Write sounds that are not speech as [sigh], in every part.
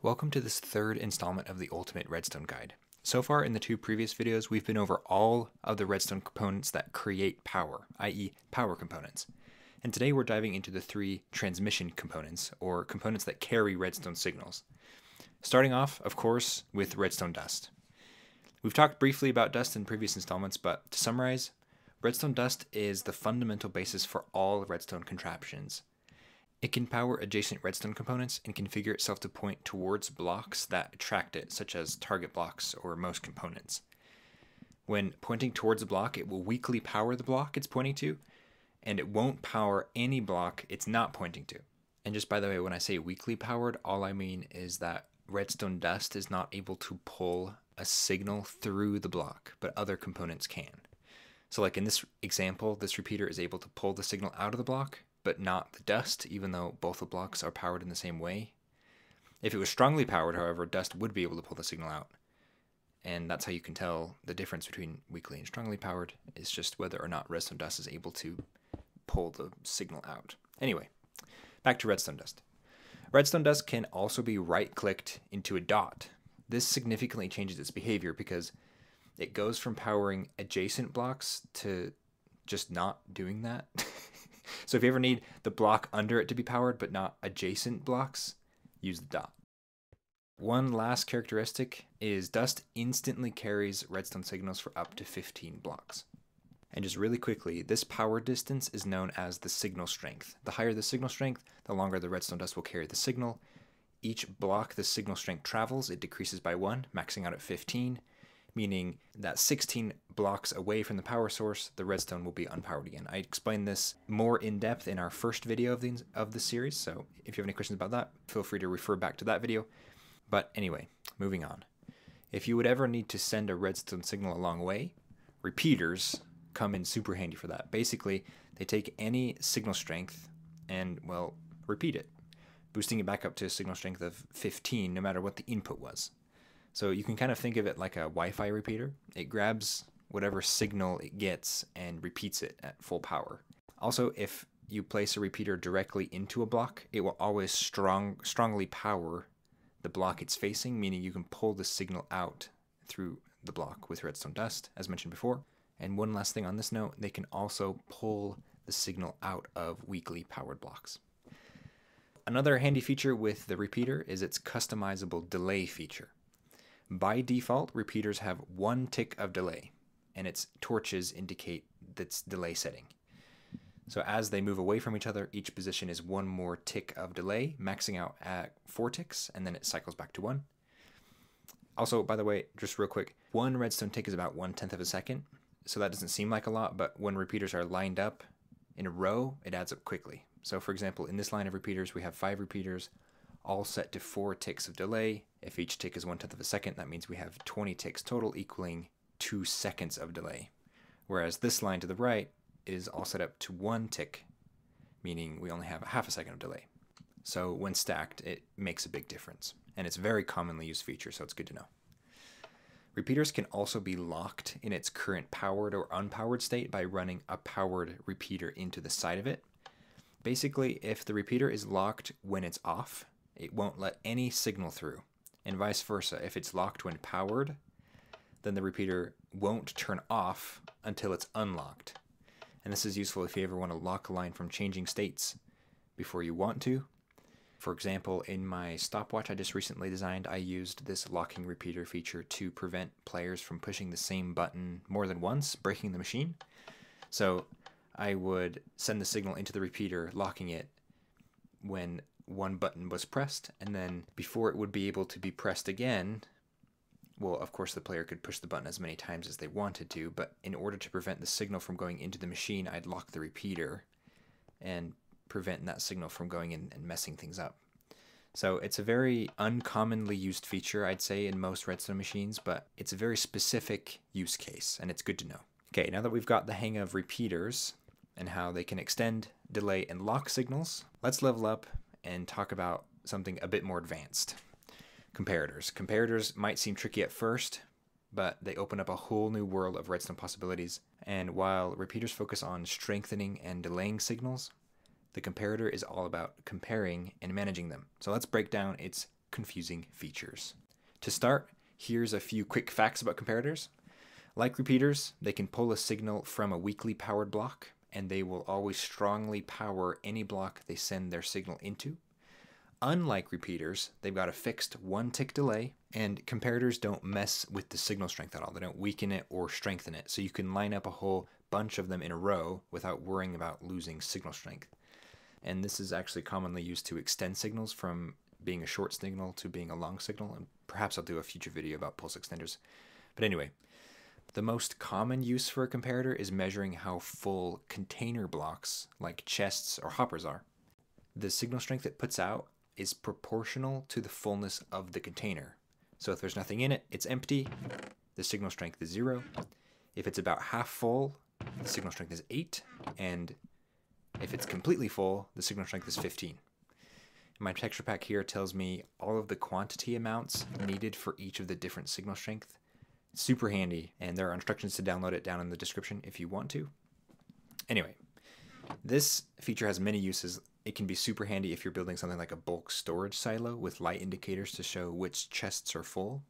Welcome to this third installment of the Ultimate Redstone Guide. So far in the two previous videos, we've been over all of the redstone components that create power, i.e. power components. And today we're diving into the three transmission components, or components that carry redstone signals. Starting off, of course, with redstone dust. We've talked briefly about dust in previous installments, but to summarize, redstone dust is the fundamental basis for all redstone contraptions. It can power adjacent redstone components and configure itself to point towards blocks that attract it, such as target blocks or most components. When pointing towards a block, it will weakly power the block it's pointing to, and it won't power any block it's not pointing to. And just by the way, when I say weakly powered, all I mean is that redstone dust is not able to pull a signal through the block, but other components can. So like in this example, this repeater is able to pull the signal out of the block, but not the dust, even though both the blocks are powered in the same way. If it was strongly powered, however, dust would be able to pull the signal out. And that's how you can tell the difference between weakly and strongly powered is just whether or not redstone dust is able to pull the signal out. Anyway, back to redstone dust. Redstone dust can also be right clicked into a dot. This significantly changes its behavior because it goes from powering adjacent blocks to just not doing that. [laughs] So if you ever need the block under it to be powered, but not adjacent blocks, use the dot. One last characteristic is dust instantly carries redstone signals for up to 15 blocks. And just really quickly, this power distance is known as the signal strength. The higher the signal strength, the longer the redstone dust will carry the signal. Each block the signal strength travels, it decreases by one, maxing out at 15 meaning that 16 blocks away from the power source, the redstone will be unpowered again. I explained this more in depth in our first video of the, of the series, so if you have any questions about that, feel free to refer back to that video. But anyway, moving on. If you would ever need to send a redstone signal a long way, repeaters come in super handy for that. Basically, they take any signal strength and, well, repeat it, boosting it back up to a signal strength of 15 no matter what the input was. So you can kind of think of it like a Wi-Fi repeater. It grabs whatever signal it gets and repeats it at full power. Also, if you place a repeater directly into a block, it will always strong strongly power the block it's facing, meaning you can pull the signal out through the block with redstone dust, as mentioned before. And one last thing on this note, they can also pull the signal out of weakly powered blocks. Another handy feature with the repeater is its customizable delay feature. By default, repeaters have one tick of delay, and its torches indicate its delay setting. So as they move away from each other, each position is one more tick of delay, maxing out at four ticks, and then it cycles back to one. Also, by the way, just real quick, one redstone tick is about one tenth of a second, so that doesn't seem like a lot, but when repeaters are lined up in a row, it adds up quickly. So for example, in this line of repeaters, we have five repeaters, all set to four ticks of delay. If each tick is one tenth of a second, that means we have 20 ticks total equaling two seconds of delay. Whereas this line to the right is all set up to one tick, meaning we only have a half a second of delay. So when stacked, it makes a big difference. And it's a very commonly used feature, so it's good to know. Repeaters can also be locked in its current powered or unpowered state by running a powered repeater into the side of it. Basically, if the repeater is locked when it's off, it won't let any signal through. And vice versa, if it's locked when powered, then the repeater won't turn off until it's unlocked. And this is useful if you ever want to lock a line from changing states before you want to. For example, in my stopwatch I just recently designed, I used this locking repeater feature to prevent players from pushing the same button more than once, breaking the machine. So I would send the signal into the repeater, locking it when one button was pressed, and then before it would be able to be pressed again, well, of course, the player could push the button as many times as they wanted to, but in order to prevent the signal from going into the machine, I'd lock the repeater and prevent that signal from going in and messing things up. So it's a very uncommonly used feature, I'd say, in most redstone machines, but it's a very specific use case, and it's good to know. Okay, now that we've got the hang of repeaters and how they can extend, delay, and lock signals, let's level up and talk about something a bit more advanced. Comparators. Comparators might seem tricky at first, but they open up a whole new world of redstone possibilities. And while repeaters focus on strengthening and delaying signals, the comparator is all about comparing and managing them. So let's break down its confusing features. To start, here's a few quick facts about comparators. Like repeaters, they can pull a signal from a weakly powered block, and they will always strongly power any block they send their signal into. Unlike repeaters, they've got a fixed one tick delay, and comparators don't mess with the signal strength at all. They don't weaken it or strengthen it. So you can line up a whole bunch of them in a row without worrying about losing signal strength. And this is actually commonly used to extend signals from being a short signal to being a long signal. And perhaps I'll do a future video about pulse extenders. But anyway, the most common use for a comparator is measuring how full container blocks, like chests or hoppers, are. The signal strength it puts out is proportional to the fullness of the container. So if there's nothing in it, it's empty, the signal strength is zero. If it's about half full, the signal strength is eight, and if it's completely full, the signal strength is 15. My texture pack here tells me all of the quantity amounts needed for each of the different signal strength. Super handy, and there are instructions to download it down in the description if you want to. Anyway, this feature has many uses it can be super handy if you're building something like a bulk storage silo with light indicators to show which chests are full.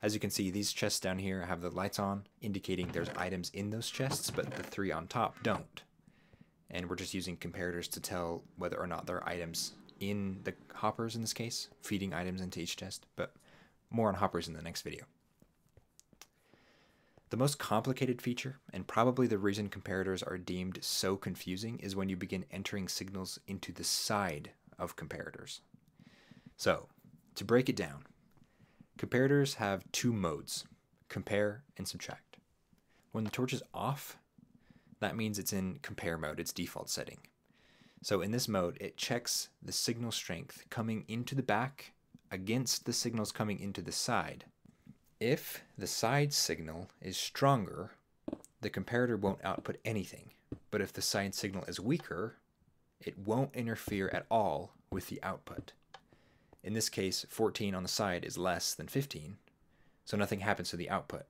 As you can see, these chests down here have the lights on, indicating there's items in those chests, but the three on top don't. And we're just using comparators to tell whether or not there are items in the hoppers in this case, feeding items into each chest, but more on hoppers in the next video. The most complicated feature, and probably the reason comparators are deemed so confusing, is when you begin entering signals into the side of comparators. So, to break it down, comparators have two modes compare and subtract. When the torch is off, that means it's in compare mode, its default setting. So, in this mode, it checks the signal strength coming into the back against the signals coming into the side if the side signal is stronger, the comparator won't output anything. But if the side signal is weaker, it won't interfere at all with the output. In this case, 14 on the side is less than 15, so nothing happens to the output.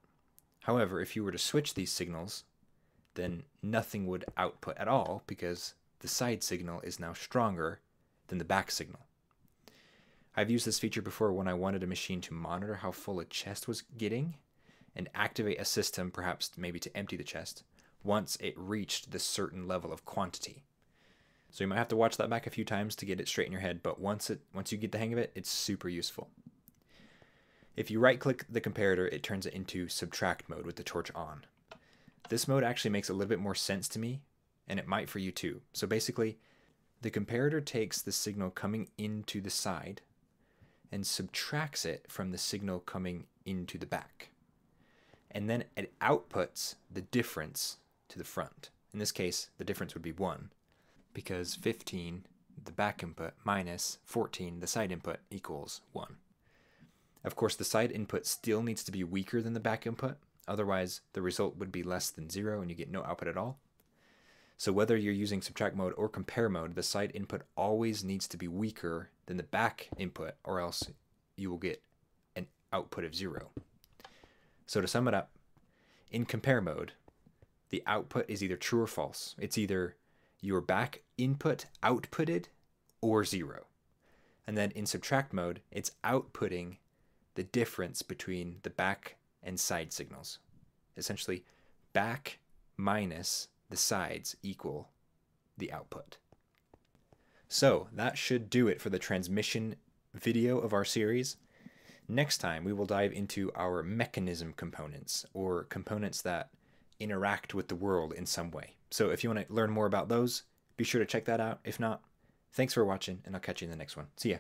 However, if you were to switch these signals, then nothing would output at all because the side signal is now stronger than the back signal. I've used this feature before when I wanted a machine to monitor how full a chest was getting and activate a system, perhaps maybe to empty the chest, once it reached this certain level of quantity. So you might have to watch that back a few times to get it straight in your head, but once it once you get the hang of it, it's super useful. If you right click the comparator, it turns it into subtract mode with the torch on. This mode actually makes a little bit more sense to me, and it might for you too. So basically, the comparator takes the signal coming into the side and subtracts it from the signal coming into the back. And then it outputs the difference to the front. In this case, the difference would be 1, because 15, the back input, minus 14, the side input, equals 1. Of course, the side input still needs to be weaker than the back input, otherwise the result would be less than 0 and you get no output at all. So whether you're using subtract mode or compare mode, the side input always needs to be weaker than the back input, or else you will get an output of zero. So to sum it up, in compare mode, the output is either true or false. It's either your back input outputted or zero. And then in subtract mode, it's outputting the difference between the back and side signals. Essentially, back minus the sides equal the output. So that should do it for the transmission video of our series. Next time, we will dive into our mechanism components, or components that interact with the world in some way. So if you want to learn more about those, be sure to check that out. If not, thanks for watching, and I'll catch you in the next one. See ya.